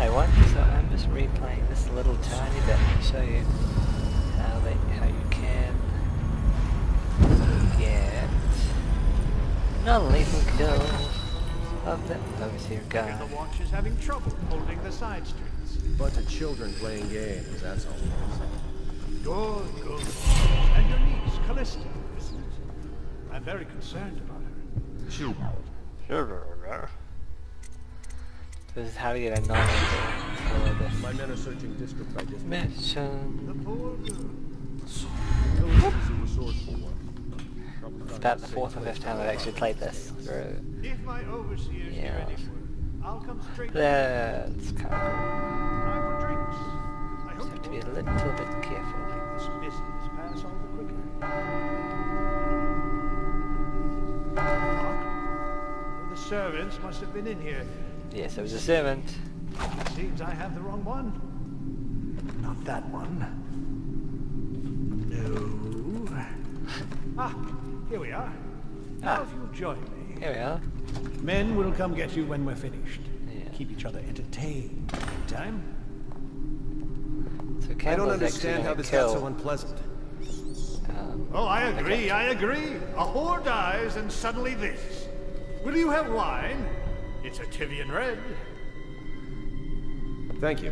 Hey, what? So I'm just replaying this little tiny bit to show you how they how you can get non-lethal kill of the overseer guy. The watch is having trouble holding the side streets. Bunch of children playing games, that's all. Good, good. And your niece, Callista, isn't it? I'm very concerned about her. Shoot. This is how to get a non-lethal for this My men are searching district by district. mission. The poor girl. Those resourceful one. It's about the fourth or fifth time I've actually played this through. If my overseers Yeah. get ready for it, I'll come straight. That's kind of Time for drinks. I Just hope have to be a little bit careful. make this business pass all the quicker. The servants must have been in here. Yes, it was a servant. Seems I have the wrong one. Not that one. No. Ah, here we are. Now Ah. if you'll join me. Here we are. Men will come get you when we're finished. Yeah. Keep each other entertained. Time? So I don't understand how this got so unpleasant. um, Oh, I agree, Okay. I agree. A whore dies and suddenly this. Will you have wine? It's a Tyvian Red. Thank you.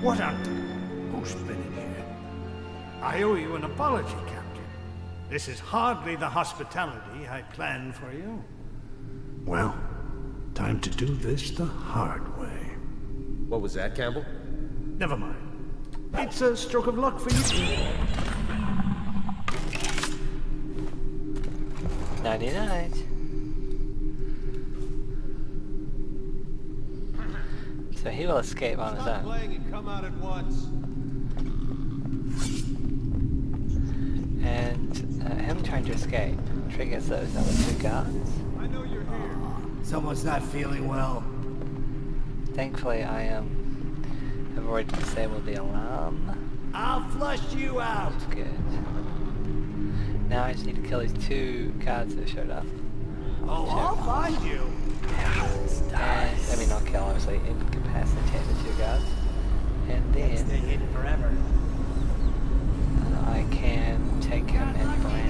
What on... Who's been in here? I owe you an apology, Captain. This is hardly the hospitality I planned for you. Well, time to do this the hard way. What was that, Campbell? Never mind. It's a stroke of luck for you. 99. So he will escape on his own. and come out at once. And uh, him trying to escape triggers those other two guards. I know you're here. Someone's not feeling well. Thankfully, I am. um, have already disabled the alarm. I'll flush you out. That's good. Now I just need to kill these two guards that showed up. Oh, I'll find you. And, I mean, not kill, obviously, incapacitate the two guards. And then hidden forever. I can take him and brand.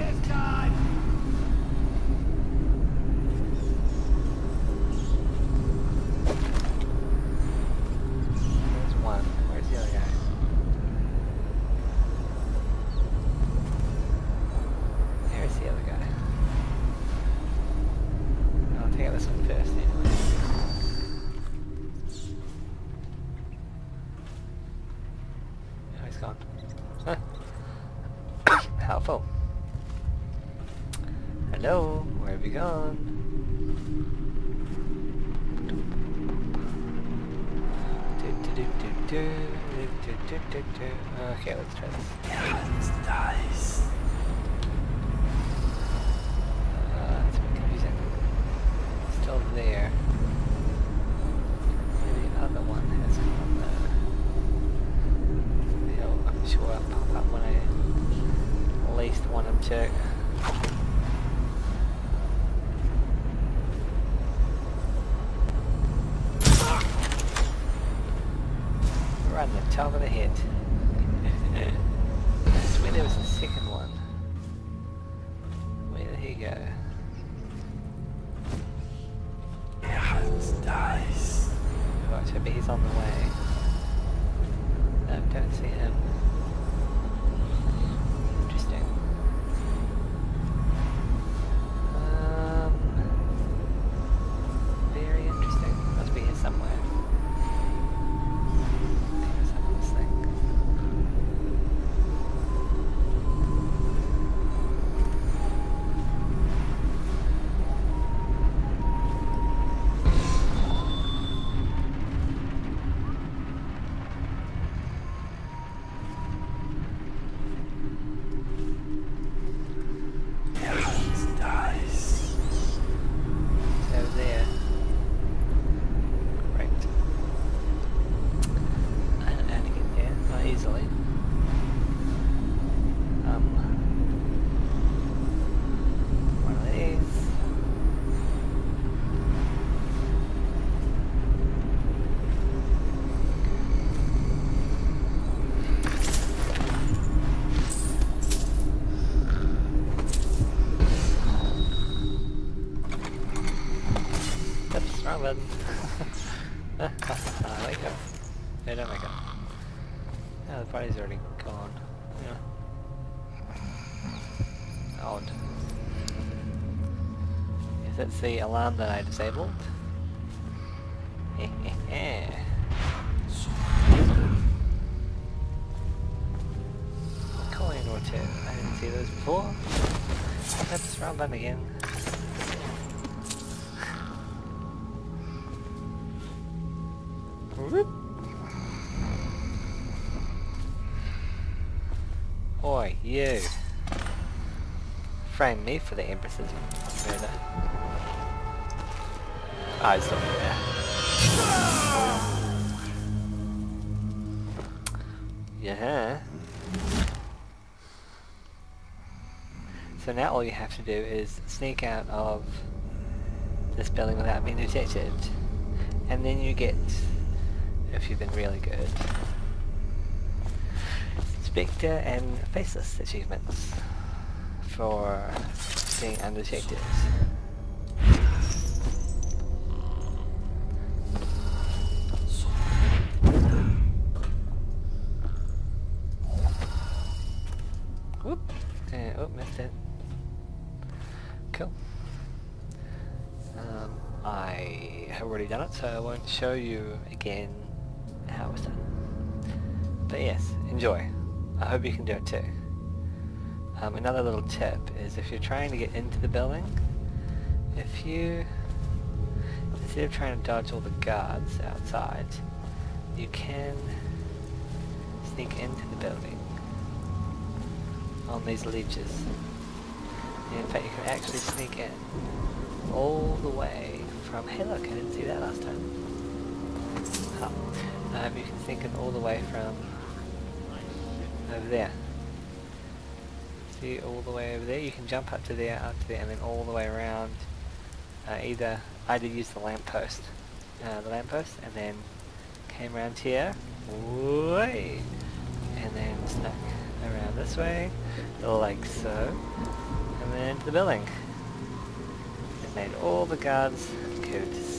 Hello? Where have you gone? Okay, let's try this. Yeah, it's nice. yeah. Hans dies. Right, so he's on the way. No, don't see him. Wrong button. I wake up. No, don't wake up. Oh, the party's already gone. Yeah. Odd. Is that the alarm that I disabled? Coin or two. I didn't see those before. Let's round them again. Oi, you. Frame me for the Empress's murder. Ah, he's not there. Yeah. So now all you have to do is sneak out of this building without being detected. And then you get, if you've been really good, Spectre and Faceless achievements for being undetected. Whoop! Oh, missed it. Cool. Um, I have already done it, so I won't show you again how it's done. But yes, enjoy. I hope you can do it too. Um, another little tip is if you're trying to get into the building, if you, instead of trying to dodge all the guards outside, you can sneak into the building on these ledges. In fact, you can actually sneak in all the way from... Hey look, I didn't see that last time. Oh. Um, you can think in all the way from over there. See all the way over there? You can jump up to there, up to there, and then all the way around. Uh, either either use the lamppost, uh, the lamppost, and then came around here, way, and then snuck around this way, like so, and then to the building. It made all the guards to